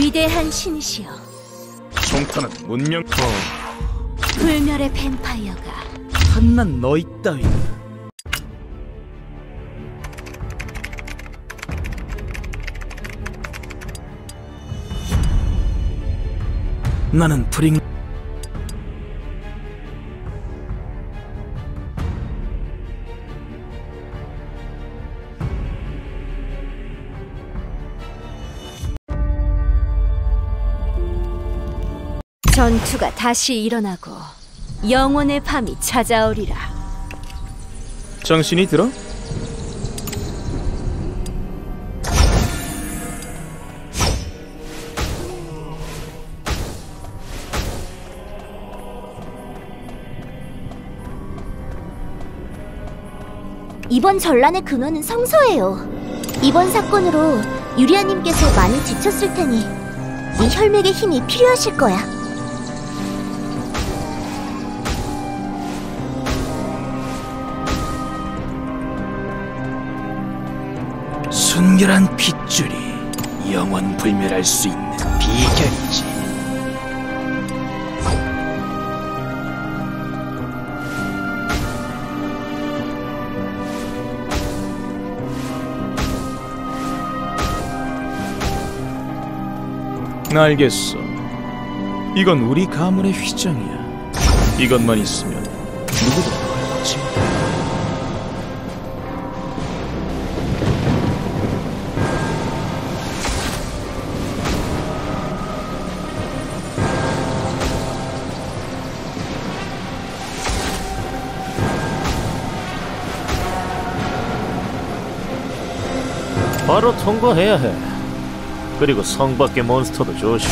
위대한 신이시여, 총탄은 문명 불멸의 뱀파이어가 한낱 너희 따위 나는 브링 전투가 다시 일어나고 영혼의 밤이 찾아오리라. 정신이 들어? 이번 전란의 근원은 성서예요. 이번 사건으로 유리아님께서 많이 지쳤을 테니 이 혈맥의 힘이 필요하실 거야. 순결한 핏줄이 영원 불멸할 수 있는 비결이지. 알겠어. 이건 우리 가문의 휘장이야. 이것만 있으면 누구도 걸지. 바로 통과해야 해. 그리고 성 밖의 몬스터도 조심.